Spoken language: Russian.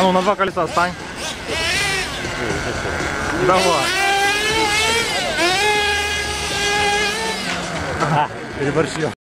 А ну, на два колеса стань. Давай. Ага, переборщил.